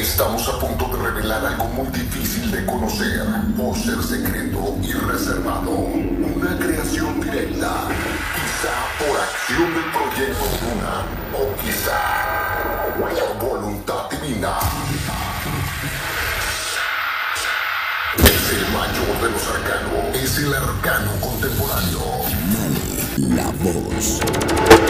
Estamos a punto de revelar algo muy difícil de conocer por ser secreto y reservado. Una creación directa. Quizá por acción del proyecto Luna o quizá por voluntad divina. Es el mayor de los arcanos. Es el arcano contemporáneo. La voz.